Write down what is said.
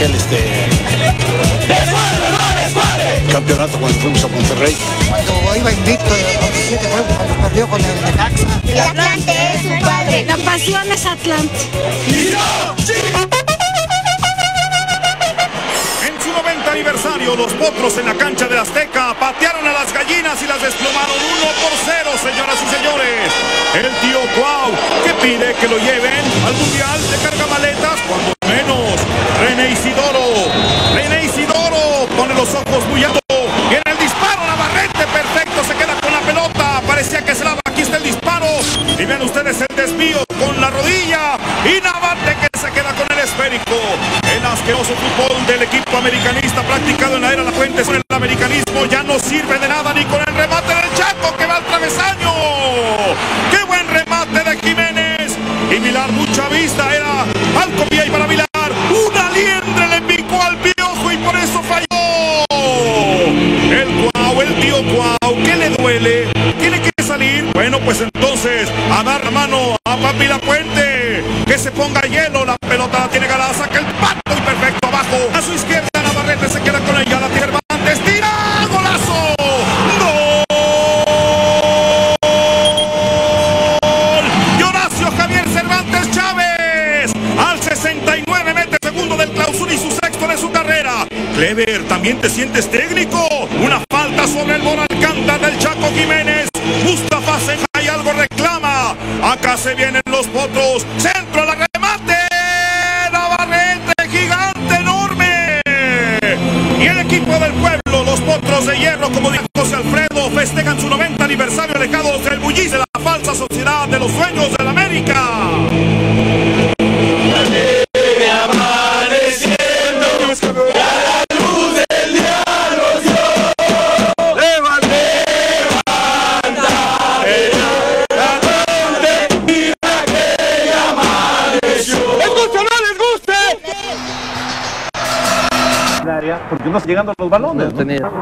aquel este campeonato cuando fuimos a Monterrey. Cuando iba invicto con siete juegos, cuando perdió con el Necaxa. El Atlante es su padre. La pasión es Atlante. En su 90 aniversario, los potros en la cancha de Azteca patearon a las gallinas y las desplomaron 1 por 0, señoras y señores. El tío Cuau, que pide que lo lleven al Mundial de Cargamaletas, cuando Y ven ustedes el desvío con la rodilla. Y Navarrete que se queda con el esférico. El asqueroso fútbol del equipo americanista practicado en la era La Fuente con el americanismo ya no sirve de nada ni con el remate del Chaco que va al travesaño. ¡Qué buen remate de Jiménez! Y Milar, mucha vista, era Alcobía y para Milar. Una liendre le picó al piojo y por eso falló. El Cuau, el tío Cuau, ¿qué le duele? Mano a Papi La Fuente. Que se ponga hielo, la pelota la tiene ganada, saca el pato y perfecto abajo. A su izquierda Navarrete se queda con ella, la tiene Hernández, tira, golazo. ¡Gol! Horacio Javier Cervantes Chávez al 69 mete segundo del clausura y su sexto de su carrera. Clever, ¿también te sientes técnico? Una falta sobre el Alcántara del Chaco Jiménez. Mustafa Ceja. Acá se vienen los potros. Centro al remate. Navarrete, gigante, enorme. Y el equipo del pueblo, los potros de hierro, como dijo José Alfredo, festejan su 90 aniversario alejados del bulliz de la falsa sociedad de los sueños de la América. Porque no está llegando los balones. ¿no?